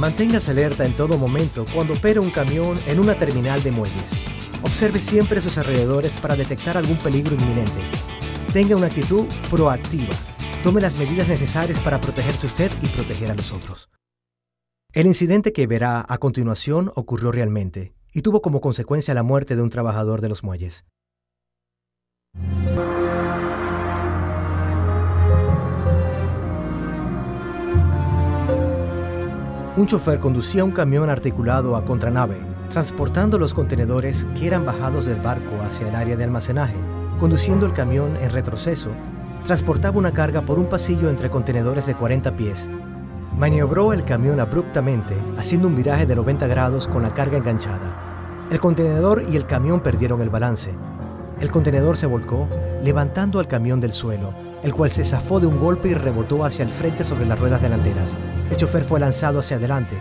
Manténgase alerta en todo momento cuando opera un camión en una terminal de muelles. Observe siempre sus alrededores para detectar algún peligro inminente. Tenga una actitud proactiva. Tome las medidas necesarias para protegerse usted y proteger a los otros. El incidente que verá a continuación ocurrió realmente y tuvo como consecuencia la muerte de un trabajador de los muelles. Un chofer conducía un camión articulado a contranave, transportando los contenedores que eran bajados del barco hacia el área de almacenaje. Conduciendo el camión en retroceso, transportaba una carga por un pasillo entre contenedores de 40 pies. Maniobró el camión abruptamente, haciendo un viraje de 90 grados con la carga enganchada. El contenedor y el camión perdieron el balance. El contenedor se volcó, levantando al camión del suelo, el cual se zafó de un golpe y rebotó hacia el frente sobre las ruedas delanteras. El chofer fue lanzado hacia adelante,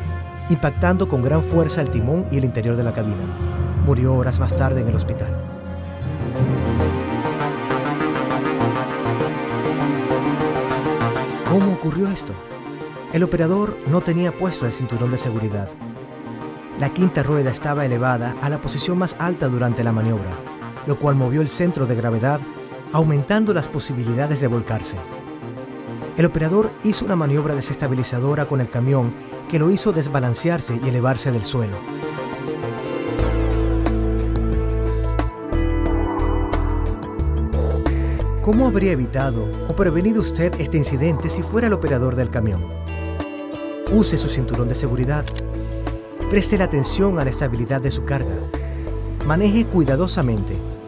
impactando con gran fuerza el timón y el interior de la cabina. Murió horas más tarde en el hospital. ¿Cómo ocurrió esto? El operador no tenía puesto el cinturón de seguridad. La quinta rueda estaba elevada a la posición más alta durante la maniobra, lo cual movió el centro de gravedad, aumentando las posibilidades de volcarse. El operador hizo una maniobra desestabilizadora con el camión que lo hizo desbalancearse y elevarse del suelo. ¿Cómo habría evitado o prevenido usted este incidente si fuera el operador del camión? Use su cinturón de seguridad. Preste la atención a la estabilidad de su carga. Maneje cuidadosamente.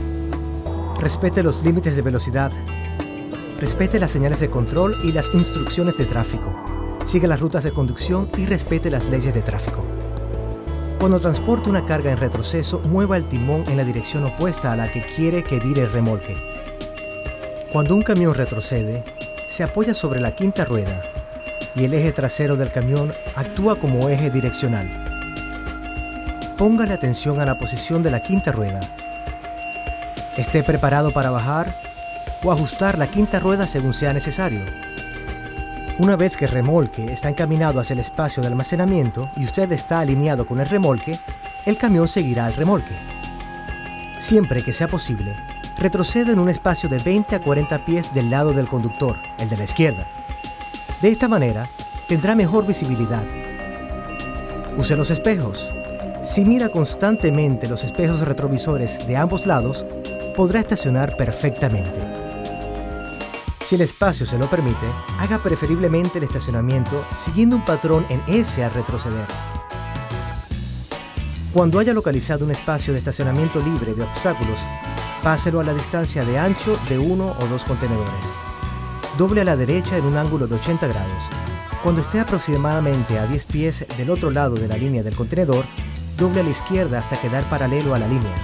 Respete los límites de velocidad Respete las señales de control y las instrucciones de tráfico. Siga las rutas de conducción y respete las leyes de tráfico. Cuando transporte una carga en retroceso, mueva el timón en la dirección opuesta a la que quiere que vire el remolque. Cuando un camión retrocede, se apoya sobre la quinta rueda y el eje trasero del camión actúa como eje direccional. Póngale atención a la posición de la quinta rueda. Esté preparado para bajar o ajustar la quinta rueda según sea necesario. Una vez que el remolque está encaminado hacia el espacio de almacenamiento y usted está alineado con el remolque, el camión seguirá al remolque. Siempre que sea posible, retroceda en un espacio de 20 a 40 pies del lado del conductor, el de la izquierda. De esta manera, tendrá mejor visibilidad. Use los espejos. Si mira constantemente los espejos retrovisores de ambos lados, podrá estacionar perfectamente. Si el espacio se lo permite, haga preferiblemente el estacionamiento siguiendo un patrón en S al retroceder. Cuando haya localizado un espacio de estacionamiento libre de obstáculos, páselo a la distancia de ancho de uno o dos contenedores. Doble a la derecha en un ángulo de 80 grados. Cuando esté aproximadamente a 10 pies del otro lado de la línea del contenedor, doble a la izquierda hasta quedar paralelo a la línea.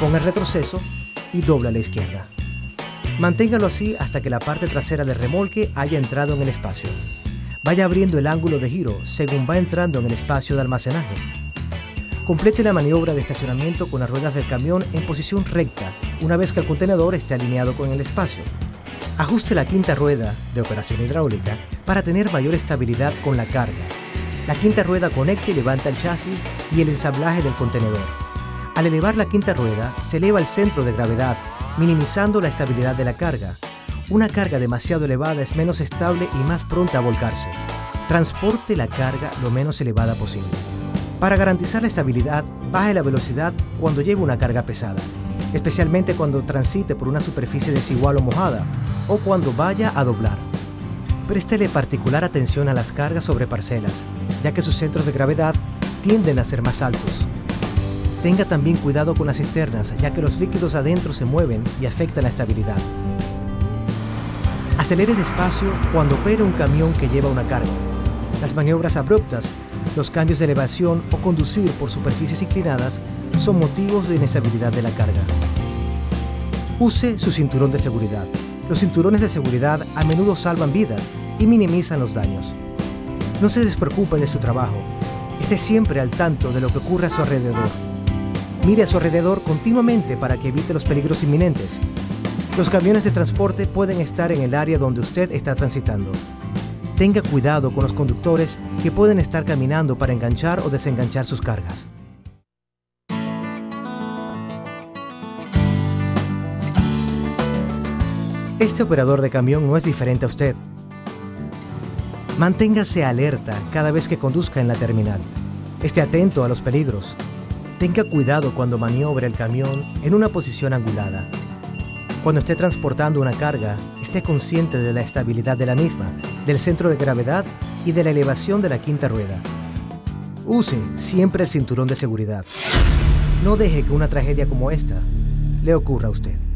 Ponga el retroceso y doble a la izquierda. Manténgalo así hasta que la parte trasera del remolque haya entrado en el espacio. Vaya abriendo el ángulo de giro según va entrando en el espacio de almacenaje. Complete la maniobra de estacionamiento con las ruedas del camión en posición recta una vez que el contenedor esté alineado con el espacio. Ajuste la quinta rueda de operación hidráulica para tener mayor estabilidad con la carga. La quinta rueda conecta y levanta el chasis y el ensamblaje del contenedor. Al elevar la quinta rueda, se eleva el centro de gravedad minimizando la estabilidad de la carga. Una carga demasiado elevada es menos estable y más pronta a volcarse. Transporte la carga lo menos elevada posible. Para garantizar la estabilidad, baje la velocidad cuando lleve una carga pesada, especialmente cuando transite por una superficie desigual o mojada o cuando vaya a doblar. Préstele particular atención a las cargas sobre parcelas, ya que sus centros de gravedad tienden a ser más altos. Tenga también cuidado con las cisternas, ya que los líquidos adentro se mueven y afectan la estabilidad. Acelere despacio cuando opere un camión que lleva una carga. Las maniobras abruptas, los cambios de elevación o conducir por superficies inclinadas son motivos de inestabilidad de la carga. Use su cinturón de seguridad. Los cinturones de seguridad a menudo salvan vidas y minimizan los daños. No se despreocupe de su trabajo. Esté siempre al tanto de lo que ocurre a su alrededor Mire a su alrededor continuamente para que evite los peligros inminentes. Los camiones de transporte pueden estar en el área donde usted está transitando. Tenga cuidado con los conductores que pueden estar caminando para enganchar o desenganchar sus cargas. Este operador de camión no es diferente a usted. Manténgase alerta cada vez que conduzca en la terminal. Esté atento a los peligros. Tenga cuidado cuando maniobre el camión en una posición angulada. Cuando esté transportando una carga, esté consciente de la estabilidad de la misma, del centro de gravedad y de la elevación de la quinta rueda. Use siempre el cinturón de seguridad. No deje que una tragedia como esta le ocurra a usted.